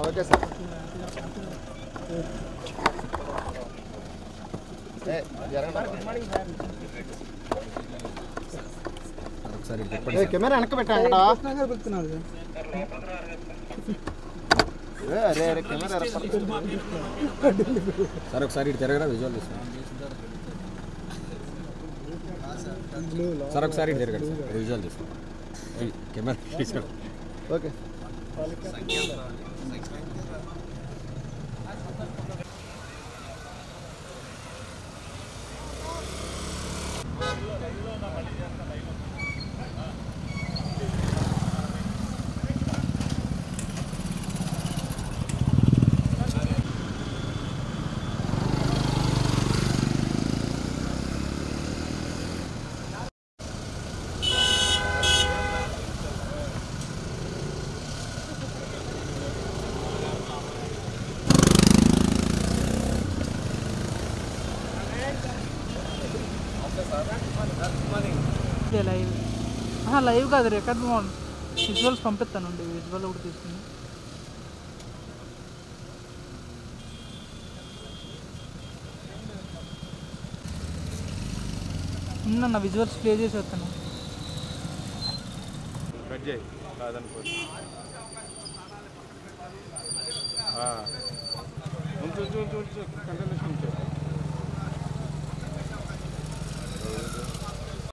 Okay sir. ఒకసారి camera వెనక్కి పెట్టా అక్కడ ఏ, అరే అరే కెమెరా రా. సార్ ఒకసారి ఇటు తిరగరా విజువల్ తీసుకోండి సార్ ఒకసారి ఇటు తిరగండి సార్. విజువల్ కెమెరా తీసుకోండి ఓకే. संख्या లైవ్ ఆహా, లైవ్ కాదు రికార్డ్ బాగుంది విజువల్స్ పంపిస్తానండి విజువల్ ఒకటి తీసుకుని నిన్న విజువల్స్ ప్లే చేసి వస్తాను. కట్ చేయి కాదనుకో ఉంచు ఉంచు ఉంచు ఉంచు.